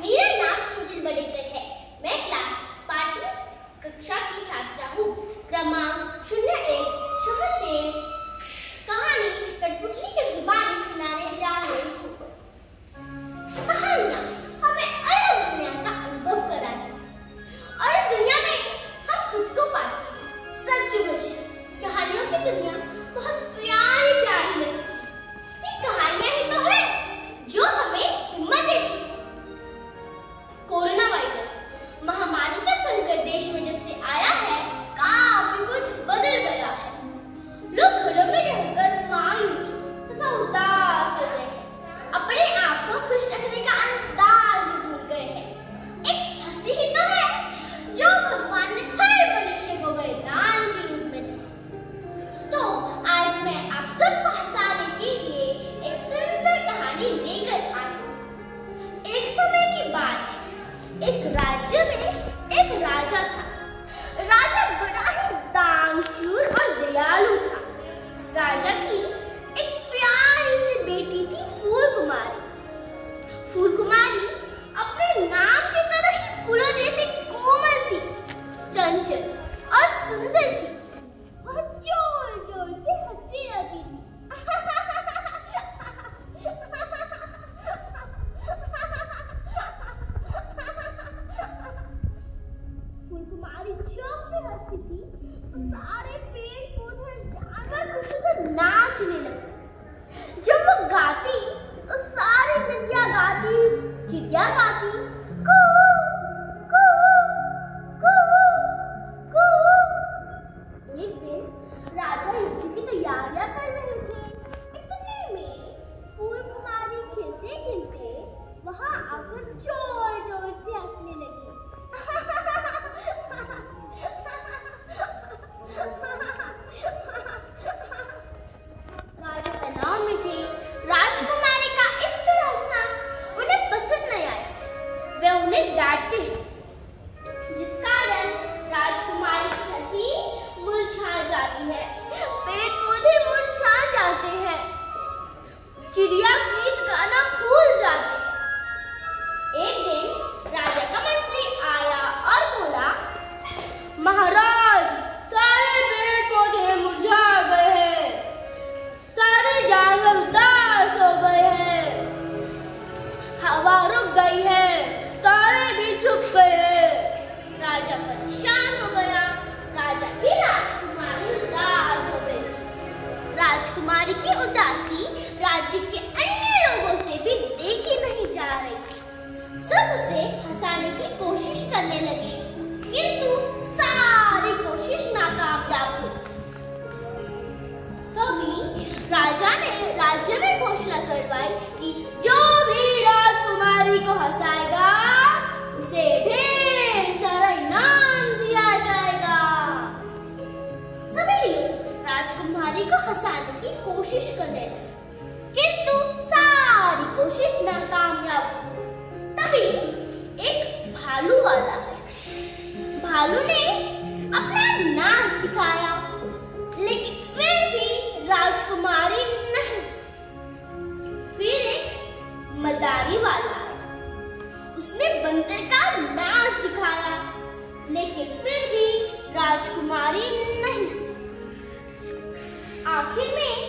मेरा नाम किंजल बडेकर है। मैं क्लास पांचवी कक्षा की छात्रा हूँ। क्रमांक शून्य एक, छह से नाचने लगती। जब वो गाती तो सारी नदियाँ गाती चिड़िया गाती मेरा गीत गाना भूल जाते करवाई कि जो भी राजकुमारी को हंसाएगा, उसे ढेर सारा इनाम दिया जाएगा। सभी लोग राजकुमारी को हंसाने की कोशिश कर रहे थे किंतु सारी कोशिश नाकामयाब तभी एक भालू वाला, भालू ने अपना मंदिर का नाम दिखाया लेकिन फिर भी राजकुमारी नहीं आखिर में